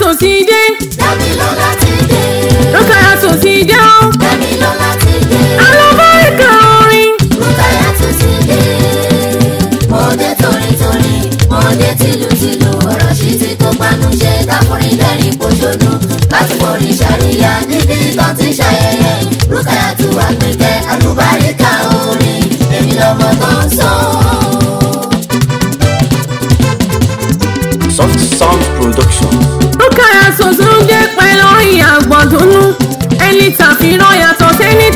Damilola ti dé. Damilola ti dé. Rukayatu ti dé o. Damilola ti dé. Alubáríkà orin. Rukayatu ti dé. Mọ̀dé torítorí, mọ̀dé tìlùtìlù, ọ̀rọ̀ sì ti tó panu ṣe dákùnrin lẹ́rìn pòṣódù. Láti borí ṣàríyá níbi tó ti ṣayẹyẹ. Rukayatu àpèkẹ́ alubáríkà orin. Èmi lọ́mọ tó ń sọ. tuntun dé pẹ̀lú ìyàgbọ̀dúnú ẹni tàfíràn yàtọ̀ sẹ́ni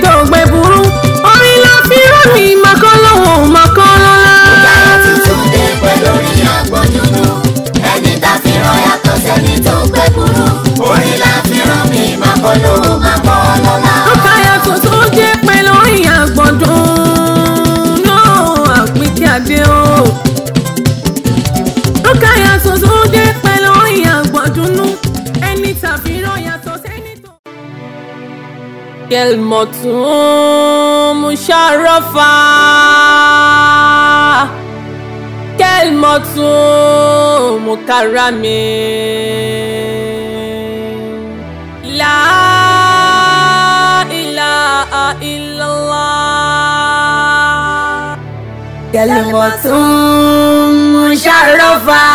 كالمطعوم مشرفة كالمطعوم مكرم لا إله إلا الله كالمطعوم مشرفة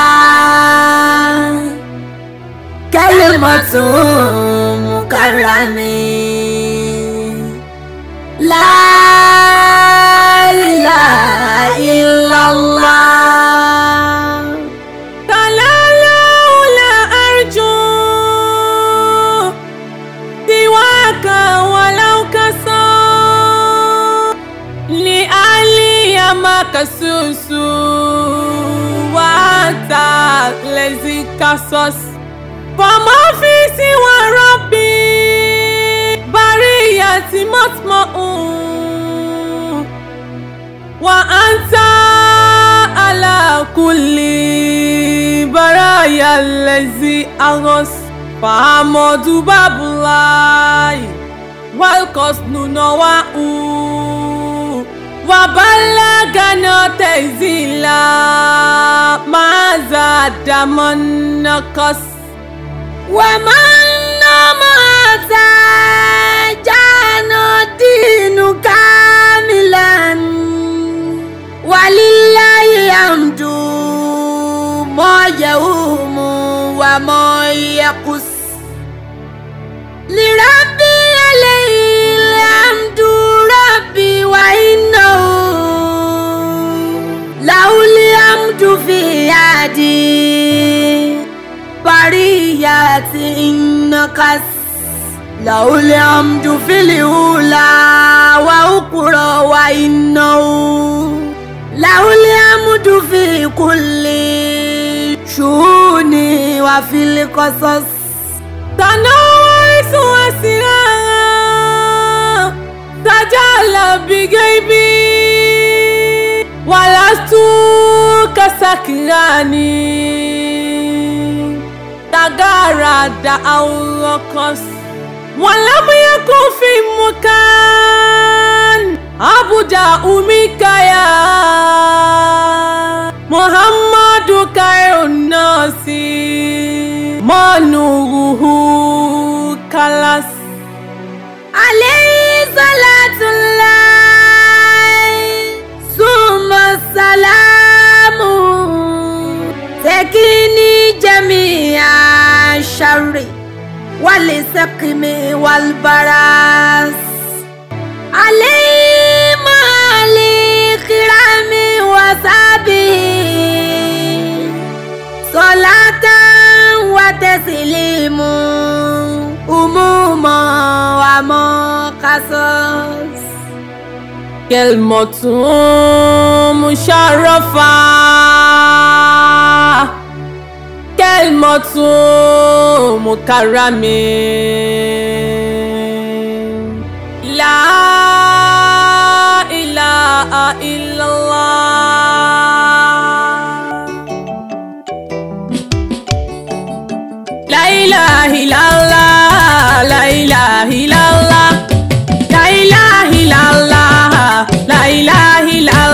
كالمطعوم مكرم Jesus from office wọn rọ́bì bari yàtí mọ́tìmọ́ wà á ń ta alákùlì bàrà yàlẹ́sì agos fàmọ́dù bàbúláì wàlkọ́s nuno wa ú. وبلغنا تنزيلا ما زاد من نقص ومن نمت جانا الدين كاملا ولله الحمد ما يوم وما يقوم منادي بريات إنك له الحمد في الأولى وأخرى وإنه له الحمد في كل شؤون وفي القصص تنوعت وسرا تجلى بجيبي walastu kasakirani tagara da awurokos walamuya kofi mukan abuja umikaya muhammadu kairunasi mọnuruhu kalas. aleyhi salatullah mọ́sálámù tẹ́kíní jẹ́mi àṣàrè wálé sẹ́kìmí wàlbàràs. alẹ́ mọ́lẹ́ kírámì wàsábì sọ̀látà wà tẹ̀sílímù umumọ̀ àmọ́ kásọ̀s. كالمطعوم مشرفة كالمطعوم مكرم لا إله إلا الله لا إله إلا الله لا إله إلا الله لا إله إلا الله इलाहा इला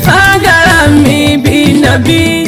fagarammi bi nabi.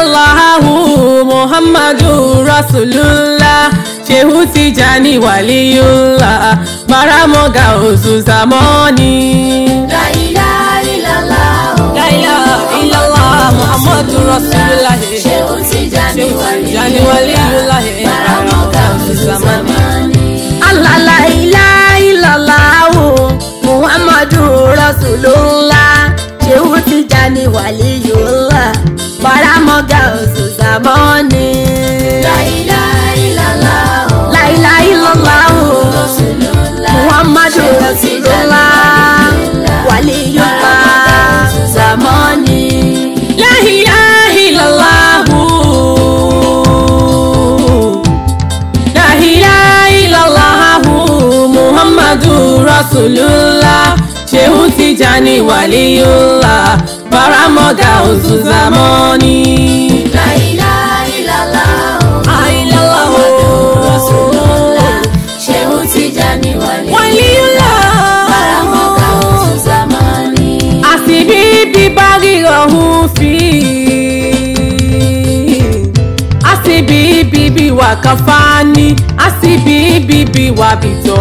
Allahu Muhammadu Rasulullah Shehu Tijani Waliyullah Maramoga Osuzamoni. La ilaha illallah La ilaha illallah Muhammadu Rasulullah Shehu Tijani Waliyullah Maramoga Osuzamoni. Allah la ilaha illallah Muhammadur Rasulullah. Jésù lọ́la wàlí yọ̀pá zamani. La ilaha Rasulullah Shehu Tijani waliyullah Baramoda osu zamani. sufi asibi bibi wa kafani asibi bibi wa bito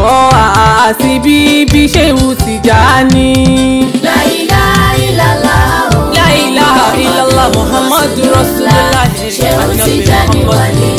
asibi bi Shehu Tijani. la ilaha illallah o la ilaha illallah muhammadu rasulullah Shehu Tijani wali.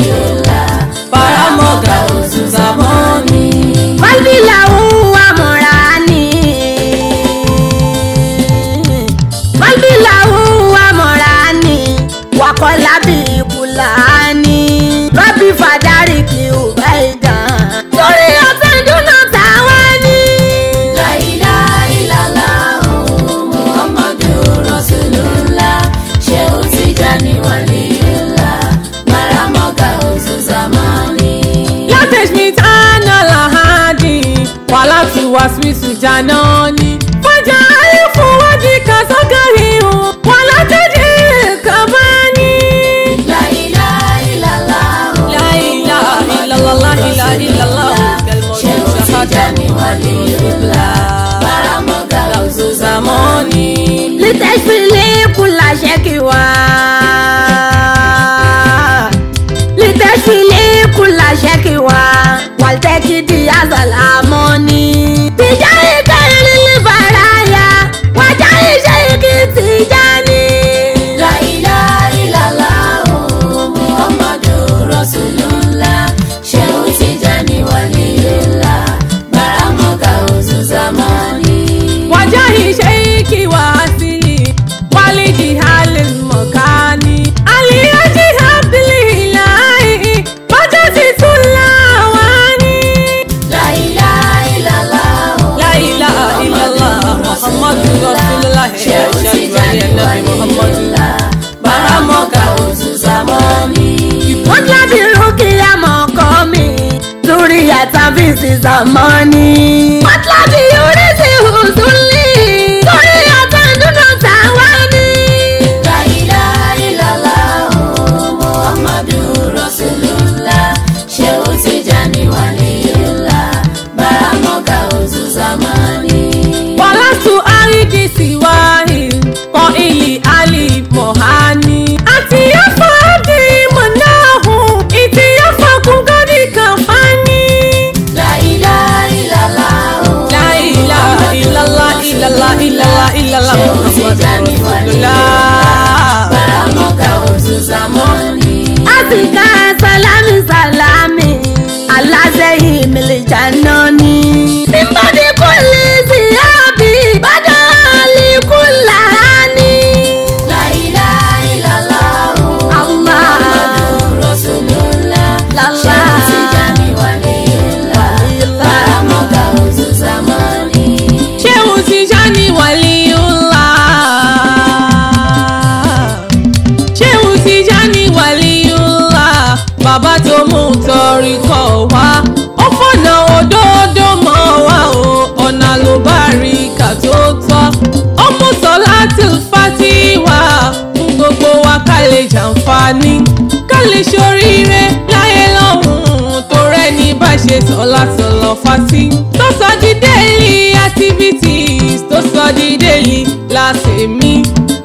ṣe tọ̀làtọ̀lọ̀ fati tó sọ di daily activities tó sọ di daily láti mi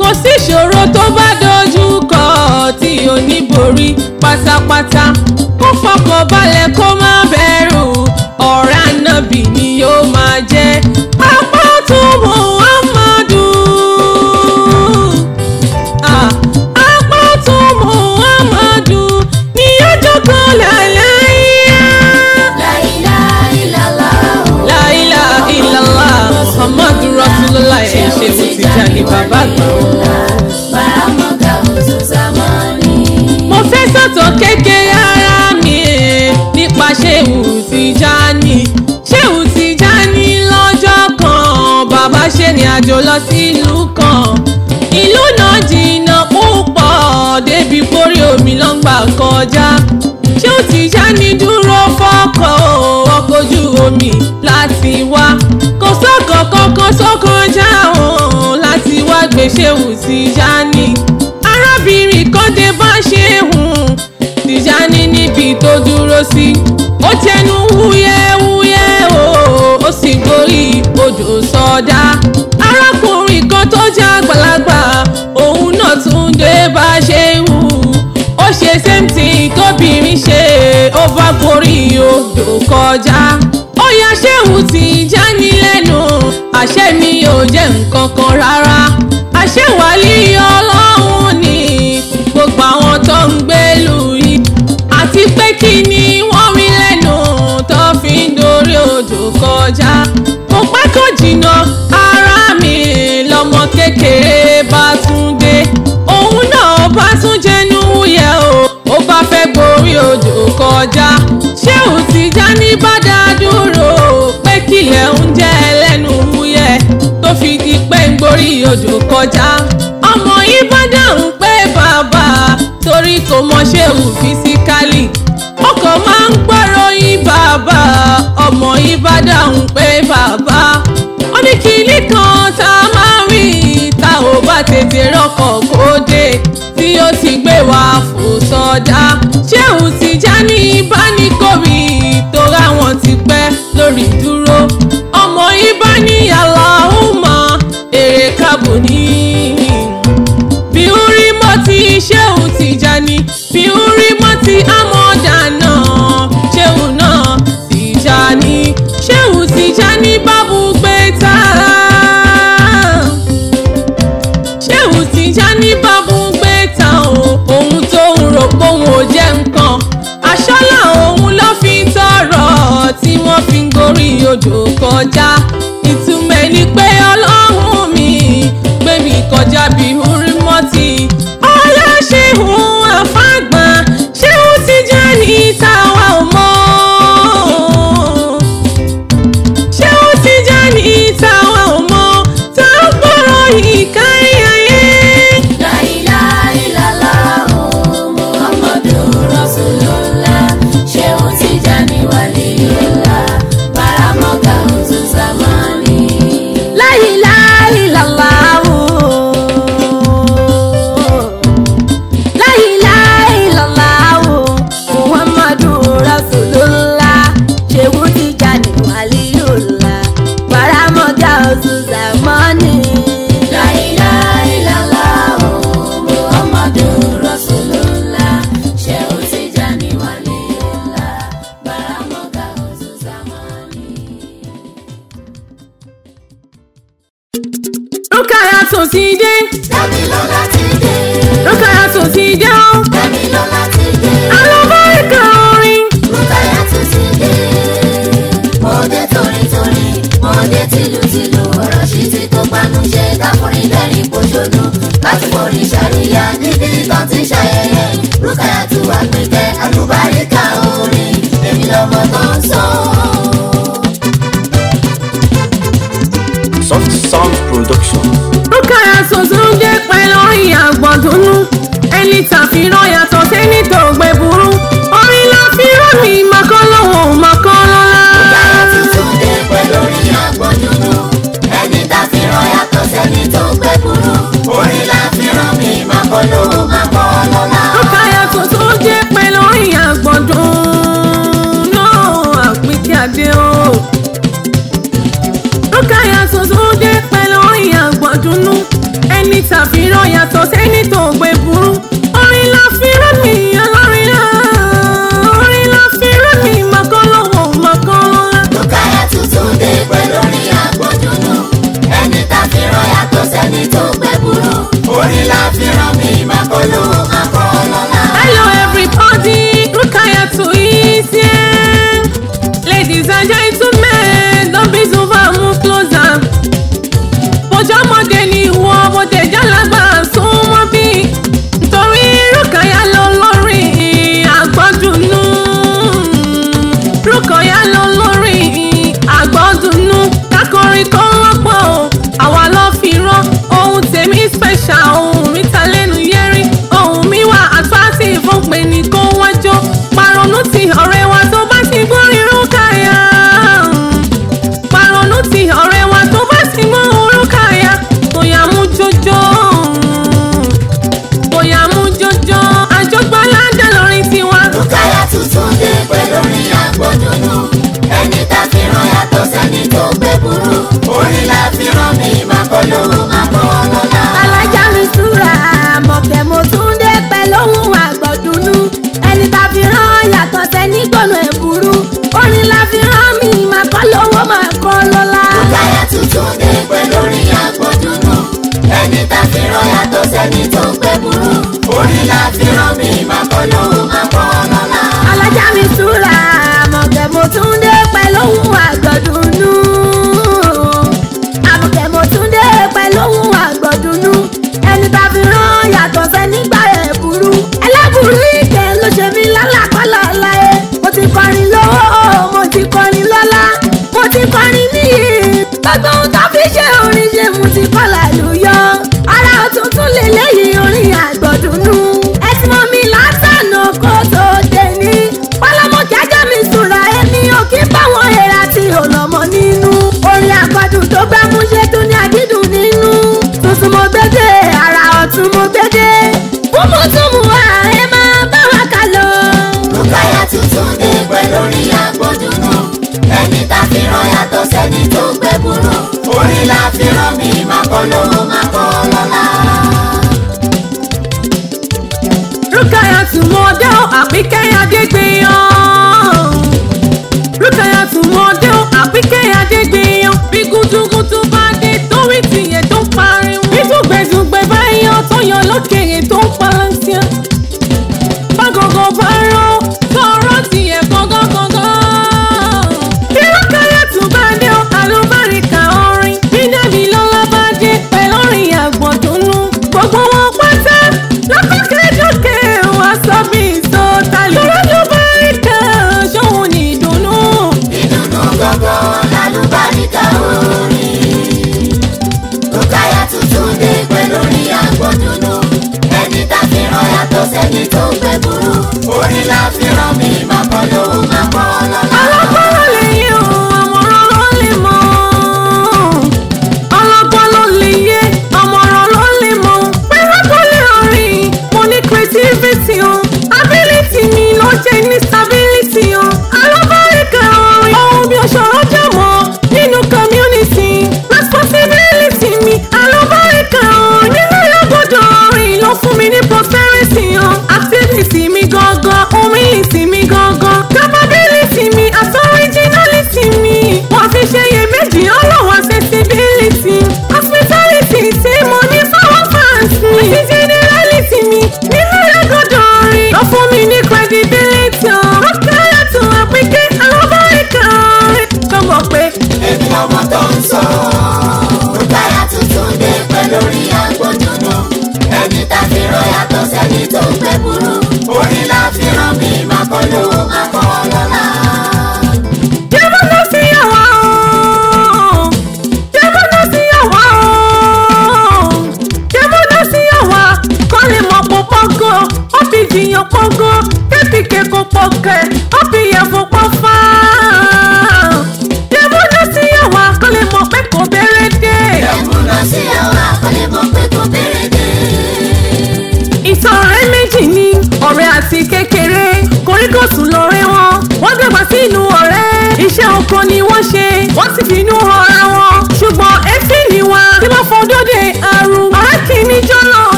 kò sí ìṣòro tó bá dojú kọ tí oníborí pátápátá kó fọkàn balẹ̀ kó máa. àjò lọ sí ìlú kan ìlú náà jìnnà púpọ̀ débi pórí omi ló ń gbà kọjá ṣé ó ti já ní dúró fọ́kọ̀ ọkọ̀ ojú omi láti wá kò sọ́kọ̀ kankan sọ́kàn já òun láti wá gbèsè wù sí Tijani arábìnrin kan dé bá ṣe hùn Tijani níbi tó dúró sí ó tẹnu wúyẹ́wúyẹ́ o ó sì gborí odò sọdá. So àṣẹ mi ò jẹ́ nǹkan kan rárá. odò kọjá ọmọ yìí bá dáhùn pé bàbá torí kò mọ ṣéwù fisikálì ó kàn máa ń gbọ́rọ̀ yín bàbá ọmọ yìí bá dáhùn pé bàbá ó ní kinní kan tá a máa rí tá ò bá tètè rọ́kọ̀ kó dé tí ó ti gbé wa fò sọdá ṣéwù Tìjání bá ní kòrí tó ráwọn ti pẹ́ lórí dúró. fi ń tọrọ tí wọ́n fi ń gorí odò kọjá. níta fi rán. gbédé búmú tún mú wa ẹ máa bá wa kà lọ. rúkàyà tuntun dé pẹ́ lórí agbódùnú ẹni tá a fi rán yàtọ̀ sẹ́ni tó gbẹ burú orí la fi rán mi máa kọ́ lówó máa kọ́ lọ́lá. rúkàyà tún mọ ọdẹ àpíkẹ́.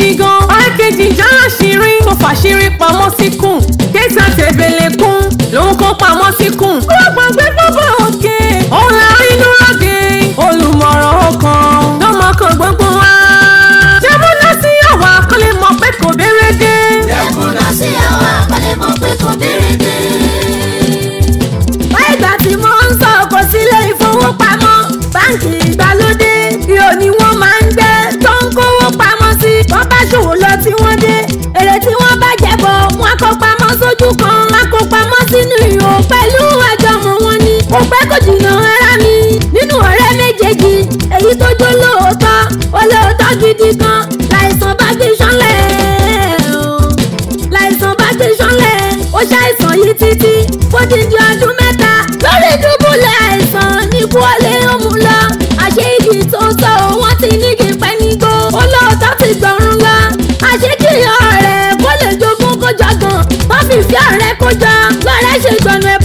digo ọdún kan a kó pamọ́ sínú ihò pẹ̀lú àjọmọ̀ wọn ni kò pẹ́ kò jìnnà ara mi nínú ọ̀rẹ́ méjèèjì èyí tó jó lóòótọ́ olóòótọ́ gidi kan láìsàn bá ti ṣánlẹ̀ láìsàn bá ti ṣánlẹ̀ ó ṣàìsàn yìí títí bó ti di ọdún mẹ́ta lórí dùbúlẹ̀ àìsàn ní kú ọ̀lẹ́ òmùlọ àṣẹ ìdí tó. kí ọ̀rẹ́ kó jọ lọ́rẹ́ ṣe gbọ̀nù ẹ̀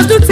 Sans doute,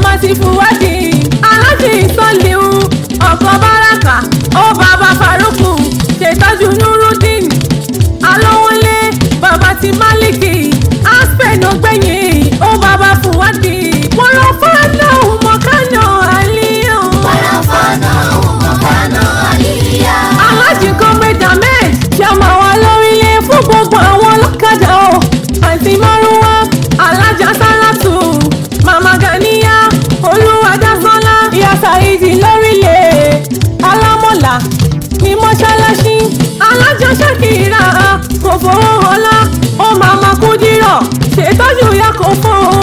merciful working aláàjì sọ́lẹ̀ù ọ̀kọ́ báràkà ó bàbá faruku ṣètọ́jú nurudeen alówólé bàbá ti máàlìkì aspen ó gbẹ̀yìn ó bàbá fuwadi. fowó ọlá ó máa ma kú dírọ̀ ṣètọ́jú ìyá kò fọ́ o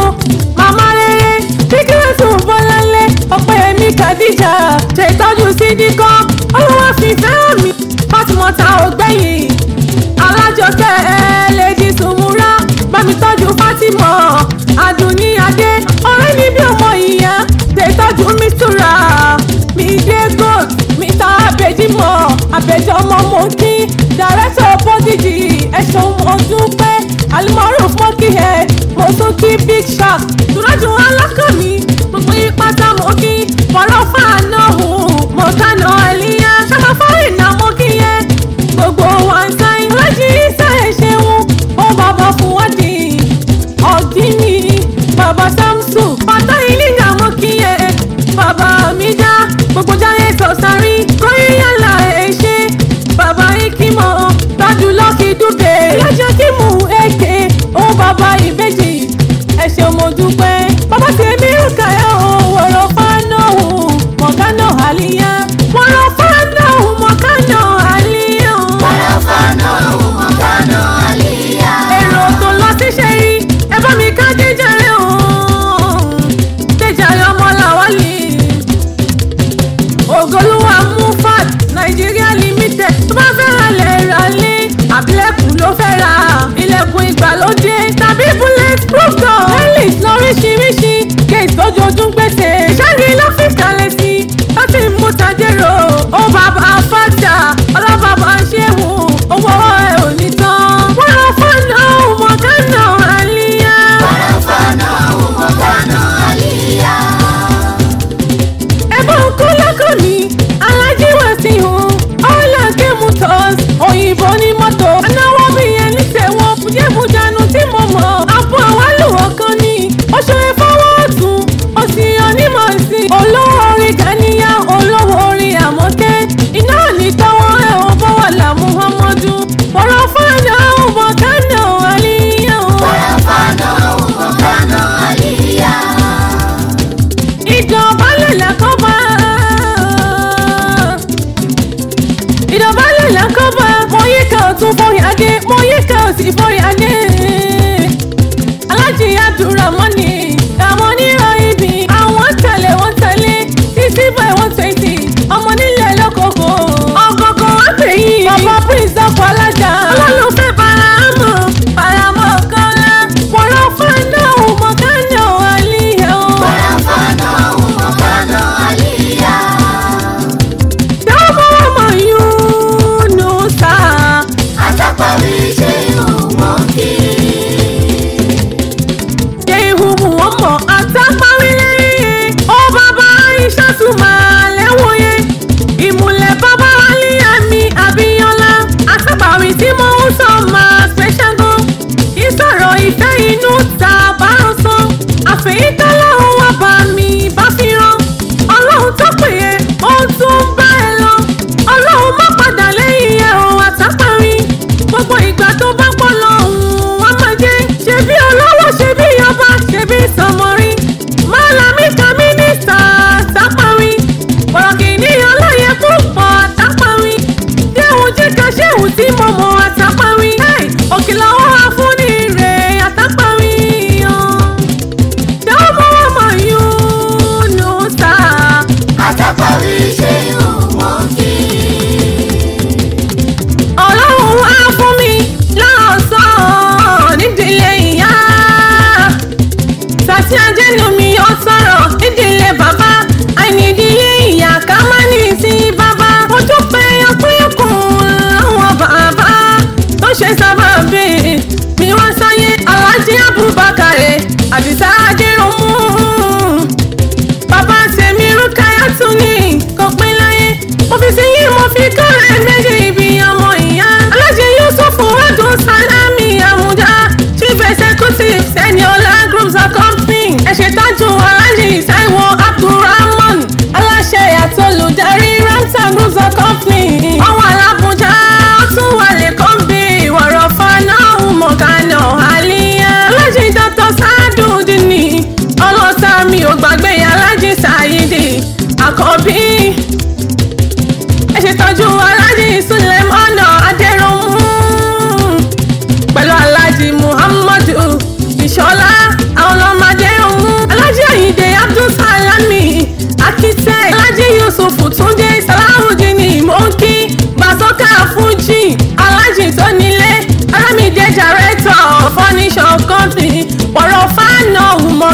màmá rere síkírẹ́tù bọ́láńlé ọpẹ́ mi kàdíjà ṣètọ́jú sídìkọ́ olúwa fi fẹ́ mi fásimọ́ta ògbẹ́yìn alájọkẹ́ ẹ lèdi sùnmúra bámi tọ́jú fátímọ̀ àdùnní adé ọ̀rẹ́ mi bí ọmọ ìyá ṣètọ́jú mísúra mi dé gold mi ta abẹ́jímọ̀ abẹ́jọ́ ọmọ mọ́kí dàrẹ́tọ̀ bọ́díjì. kí big shark tó dájú wọn alákàmì.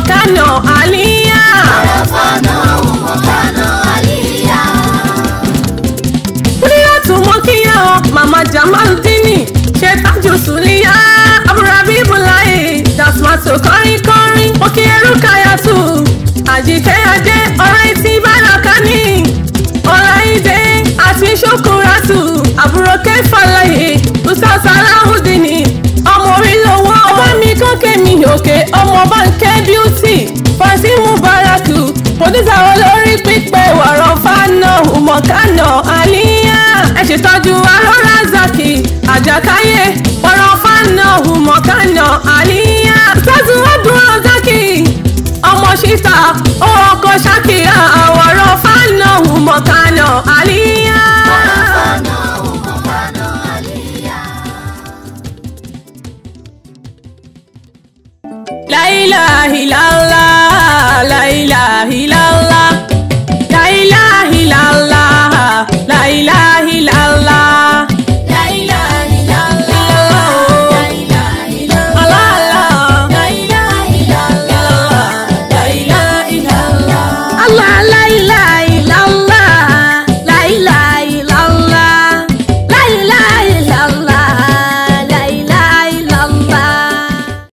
Kano aliya. Arafano mukano aliya. Kúlíyàtú mọ́kíyà ọ, Màmá Jamaldini, ṣe tájú sùlíyà. Abúrábí Bùláyé, Dasmato kọrin kọrin, Mọ́kí Ẹrú Kayatu, Àjíkẹ́ Ajé, ọ̀rẹ́ ti Báraka ní. Ọláìdé àti Ṣókùnrátù, àbúrò Kẹ́fàlàyé, Musa Salahudini, ọmọ orí lówó, ọmọ mi kókè mi òkè, ọmọ báńkì. pé wọ̀rọ̀ fánà mọ̀kánà àlíyá ẹ ṣètọ́jú arọ́rázàkì àjàkáyé wọ̀rọ̀ fánà mọ̀kánà àlíyá ṣáàtú abdulrazaki ọmọ ṣíta ọkọ ṣàkíyà wọ̀rọ̀ fánà mọ̀kánà àlíyá. La ilaha illallah, la ilaha illallah illallah